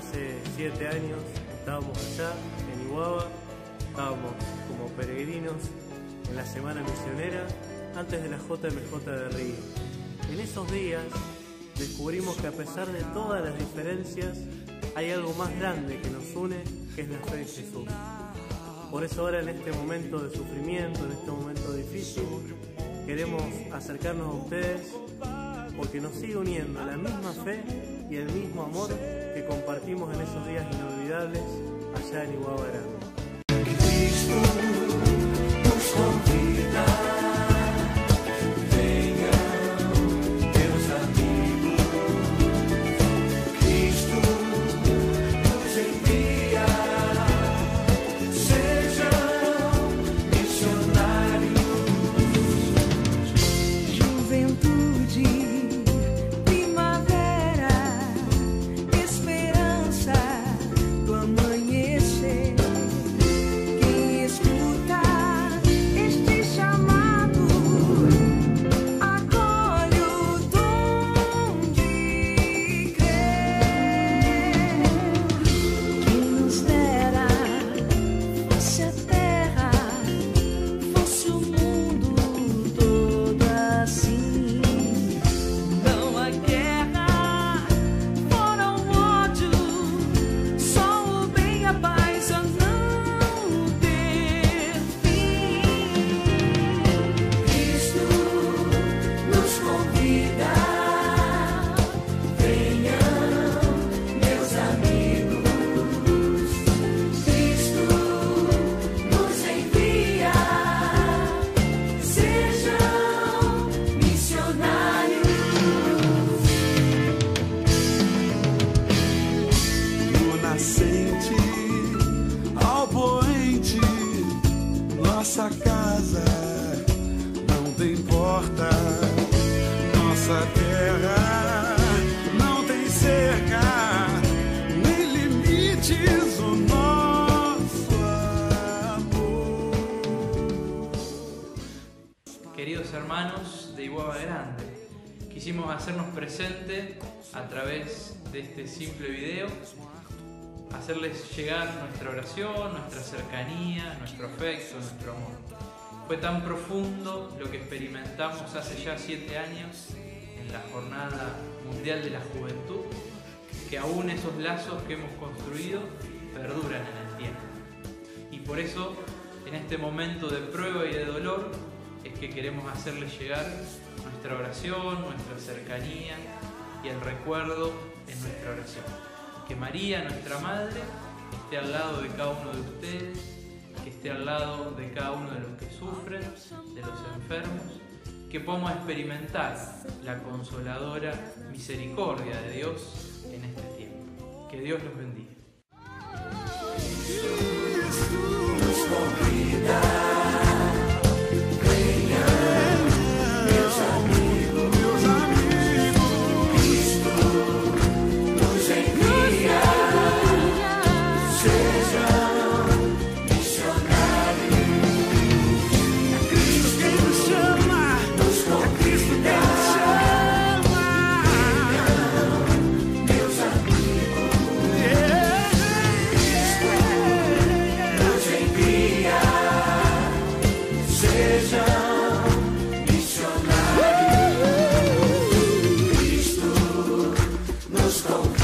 Hace siete años estábamos allá en Iguaba, estábamos como peregrinos en la Semana Misionera antes de la JMJ de Río. En esos días descubrimos que a pesar de todas las diferencias, hay algo más grande que nos une, que es la fe en Jesús. Por eso ahora en este momento de sufrimiento, en este momento difícil, queremos acercarnos a ustedes porque nos sigue uniendo la misma fe y el mismo amor que compartimos en esos días inolvidables allá en Iguaba nossa casa não tem porta, nossa terra não tem cerca, nem limites o nosso amor. Queridos hermanos de Iguaba Grande, quisimos hacernos presente a través de este simple video, hacerles llegar nuestra oración, nuestra cercanía, nuestro afecto, nuestro amor. Fue tan profundo lo que experimentamos hace ya siete años en la Jornada Mundial de la Juventud, que aún esos lazos que hemos construido perduran en el tiempo. Y por eso, en este momento de prueba y de dolor, es que queremos hacerles llegar nuestra oración, nuestra cercanía y el recuerdo en nuestra oración. Que María, nuestra Madre, esté al lado de cada uno de ustedes, que esté al lado de cada uno de los que sufren, de los enfermos, que podamos experimentar la consoladora misericordia de Dios en este tiempo. Que Dios los bendiga. smoke.